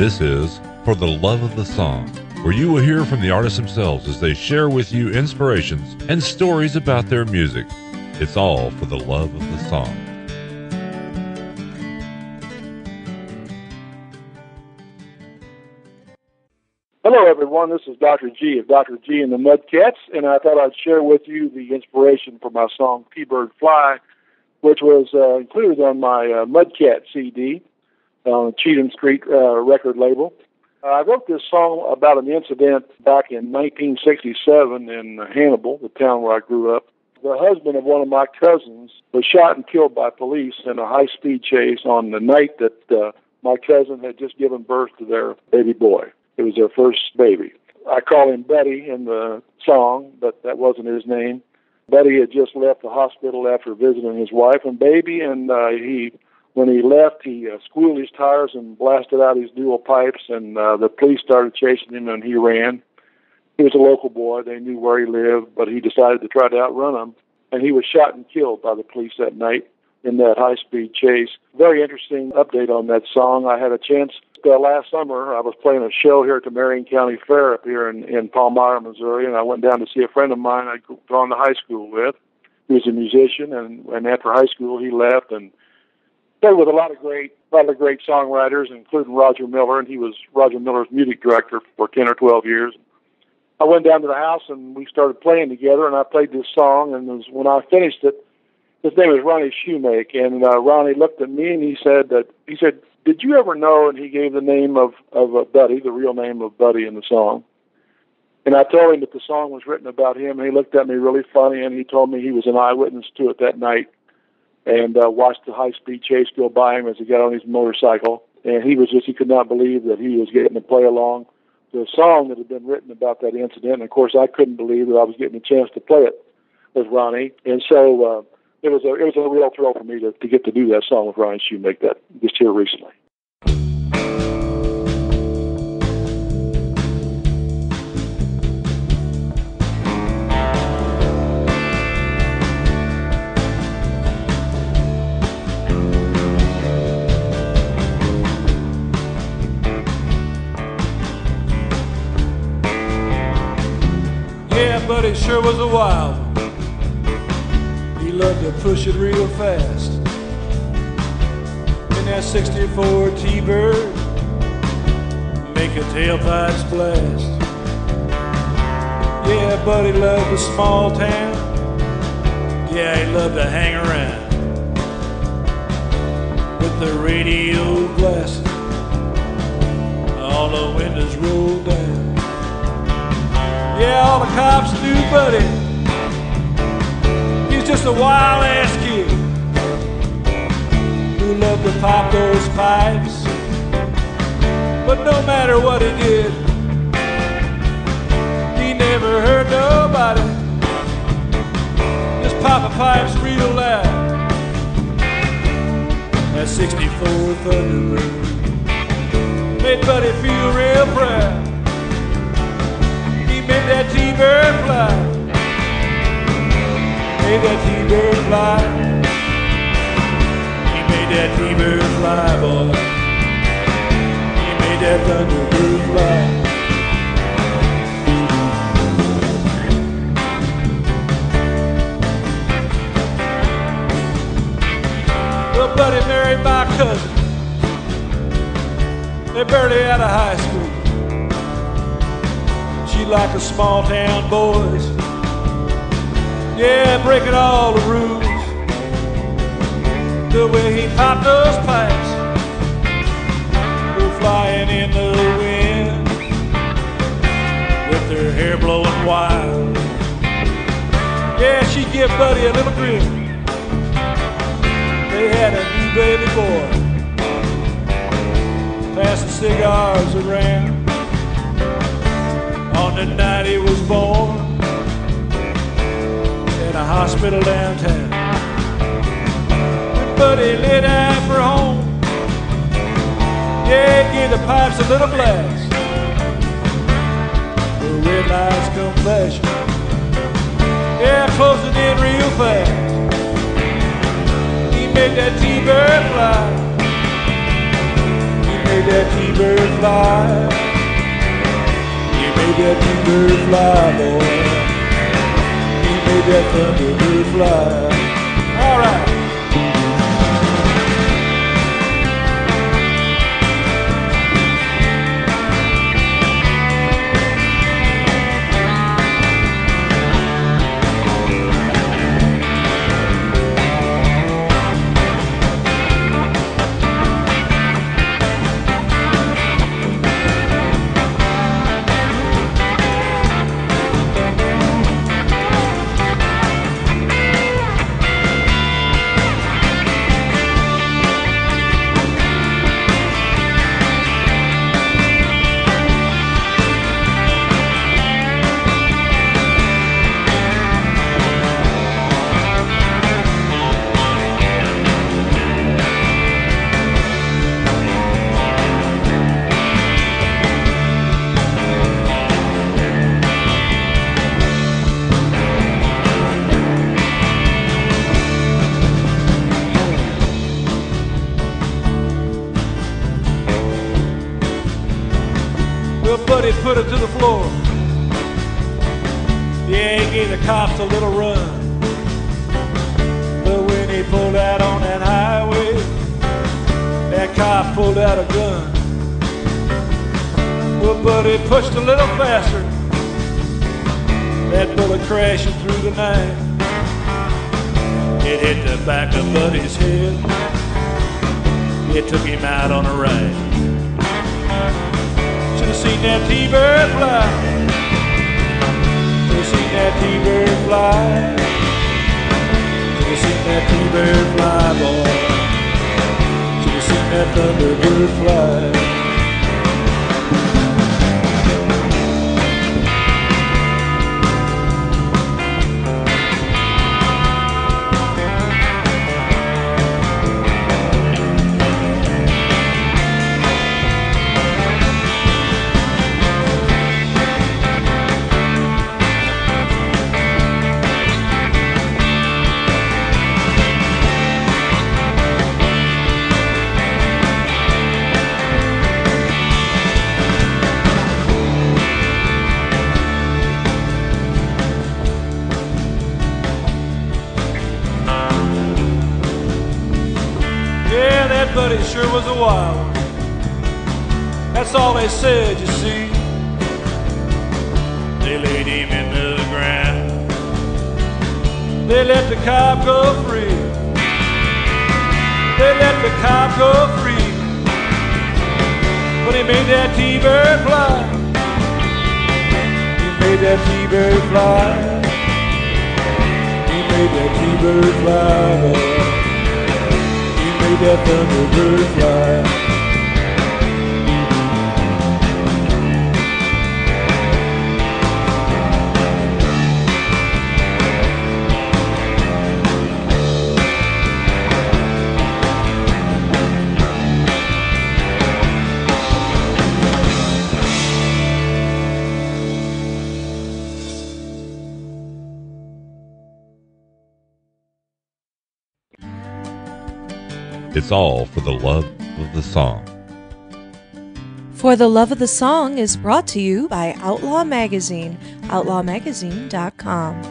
This is For the Love of the Song, where you will hear from the artists themselves as they share with you inspirations and stories about their music. It's all for the love of the song. Hello, everyone. This is Dr. G of Dr. G and the Mudcats, and I thought I'd share with you the inspiration for my song T-Bird Fly, which was uh, included on my uh, Mudcat CD on Cheatham Street uh, record label. I wrote this song about an incident back in 1967 in Hannibal, the town where I grew up. The husband of one of my cousins was shot and killed by police in a high speed chase on the night that uh, my cousin had just given birth to their baby boy. It was their first baby. I call him Buddy in the song, but that wasn't his name. Buddy had just left the hospital after visiting his wife and baby, and uh, he, when he left, he uh, squealed his tires and blasted out his dual pipes, and uh, the police started chasing him, and he ran. He was a local boy; they knew where he lived, but he decided to try to outrun them, and he was shot and killed by the police that night in that high-speed chase. Very interesting update on that song. I had a chance uh, last summer, I was playing a show here at the Marion County Fair up here in, in Palmyra, Missouri, and I went down to see a friend of mine I'd gone to high school with. He was a musician, and, and after high school, he left and played with a lot of great, a lot of great songwriters, including Roger Miller, and he was Roger Miller's music director for 10 or 12 years. I went down to the house and we started playing together, and I played this song, and was, when I finished it, his name is Ronnie Shoemake, and uh, Ronnie looked at me and he said that he said, "Did you ever know?" And he gave the name of of uh, Buddy, the real name of Buddy in the song. And I told him that the song was written about him. And he looked at me really funny, and he told me he was an eyewitness to it that night, and uh, watched the high speed chase go by him as he got on his motorcycle. And he was just he could not believe that he was getting to play along a song that had been written about that incident. And of course, I couldn't believe that I was getting a chance to play it with Ronnie. And so. Uh, it was a it was a real thrill for me to, to get to do that song with Ronnie Shoemake that just here recently. It sure was a wild one He loved to push it real fast. In that 64 T-Bird, make a tailpipe splash. Yeah, buddy loved a small town. Yeah, he loved to hang around with the radio blasting, all the windows rolled down. Yeah, all the cops knew Buddy He's just a wild ass kid who loved to pop those pipes. But no matter what he did, he never hurt nobody. Just popping pipes real loud. That 64 Thunderbird made Buddy feel real proud. That T-bird fly made that T-bird fly. He made that T-bird fly, boy. He made that Thunderbird fly. Well, buddy married my cousin. They barely out of high school. Like a small town boys. Yeah, breaking all the rules. The way he popped those pipes, go flying in the wind with their hair blowing wild. Yeah, she give Buddy a little grin. They had a new baby boy, passing cigars around the night he was born in a hospital downtown. When Buddy lit out for home, yeah, give the pipes a little blast. The red lights come flashing, yeah, closing in real fast. He made that T-bird fly. He made that T-bird fly. That T-bird fly, boy. You made that thunderbird fly. All right. Put it to the floor. Yeah, he gave the cops a little run. But when he pulled out on that highway, that cop pulled out a gun. Well, buddy pushed a little faster. That bullet crashing through the night. It hit the back of Buddy's head. It took him out on a ride. Have seen that T-bird fly. Have seen that T-bird fly. Have seen that T-bird fly, boy. Have seen that thunderbird fly. Sure was a wild one. That's all they said, you see. They laid him into the ground. They let the cop go free. They let the cop go free. But he made that T-bird fly. He made that T-bird fly. He made that T-bird fly. Boy. He made that thunderbird It's all for the love of the song. For the Love of the Song is brought to you by Outlaw Magazine, outlawmagazine.com.